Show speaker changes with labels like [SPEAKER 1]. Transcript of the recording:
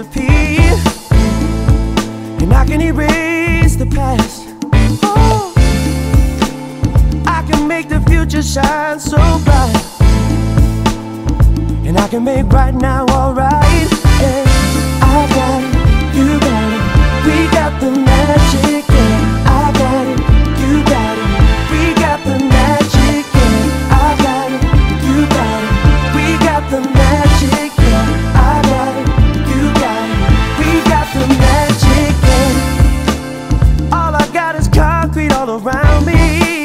[SPEAKER 1] recipe. And I can erase the past. Oh, I can make the future shine so bright. And I can make right now alright. Around me.